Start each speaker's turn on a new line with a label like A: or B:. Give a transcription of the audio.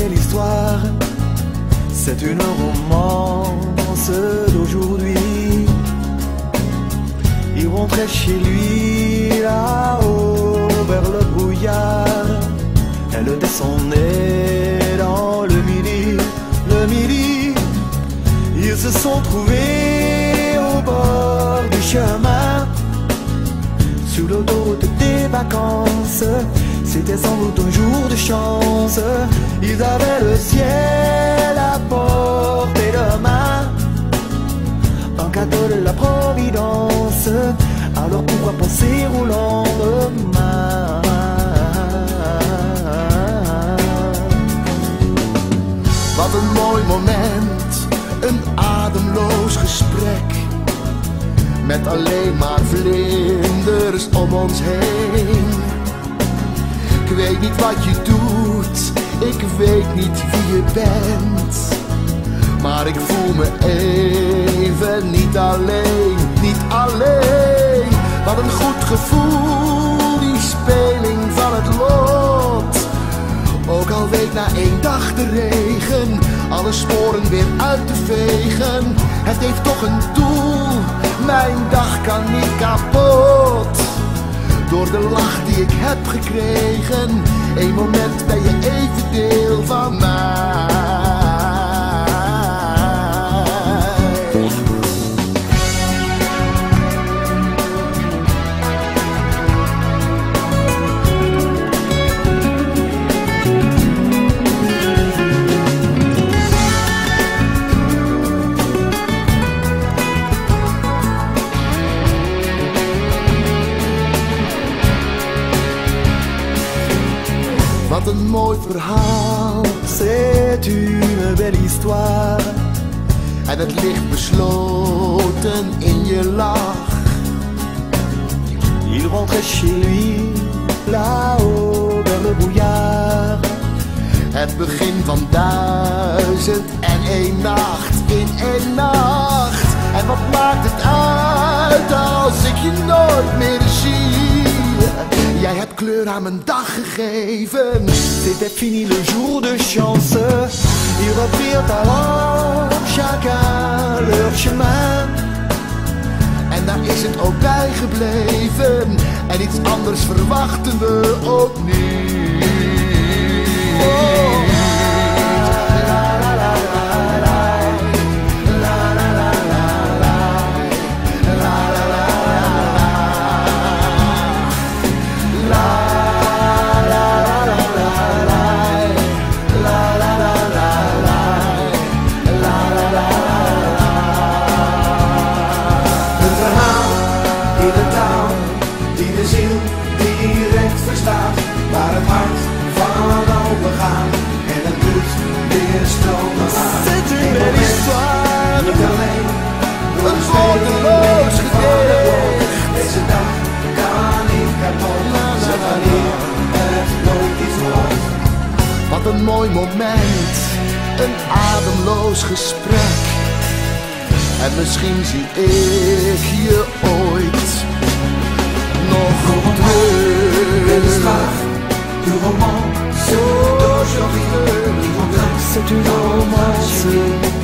A: belle histoire. C'est une romance d'aujourd'hui. Il rentrait chez lui là-haut vers le brouillard. Elle descendait dans le midi, le midi. Ils se sont trouvés au bord du chemin, sous l'autoroute des vacances. C'était sans doute un jour de chance. Ils avaient le ciel à portée de main. Un cadeau de la Providence. Alors pourquoi penser au lendemain
B: Wat een mooi moment, een ademloos gesprek. Met alleen maar vlinders om ons heen. Ik weet niet wat je doet, ik weet niet wie je bent. Maar ik voel me even niet alleen, niet alleen. Wat een goed gevoel, die speling van het lot. Ook al week na één dag de regen, alle sporen weer uit te vegen. Het heeft toch een doel, mijn dag kan niet. Door de lach die ik heb gekregen, één moment ben je even Wat een mooi verhaal.
A: C'est une belle histoire.
B: En het ligt besloten in je lach.
A: Il rentrait chez lui là-haut vers le brouillard.
B: Het begin van duizend en één nacht in één nacht. En wat maakt het uit als ik je nooit meer zie? Jij hebt kleur aan mijn dag gegeven.
A: C'était fini le jour de chance. Ils reprirent alors chacun leur chemin.
B: En daar is het ook bij gebleven. En iets anders verwachten we ook niet.
C: Een
B: mooi moment, een ademloos gesprek. En misschien zie ik je ooit nog
C: Belle
B: terug.
C: histoire du roman d'aujourd'hui. Qui
A: C'est une romance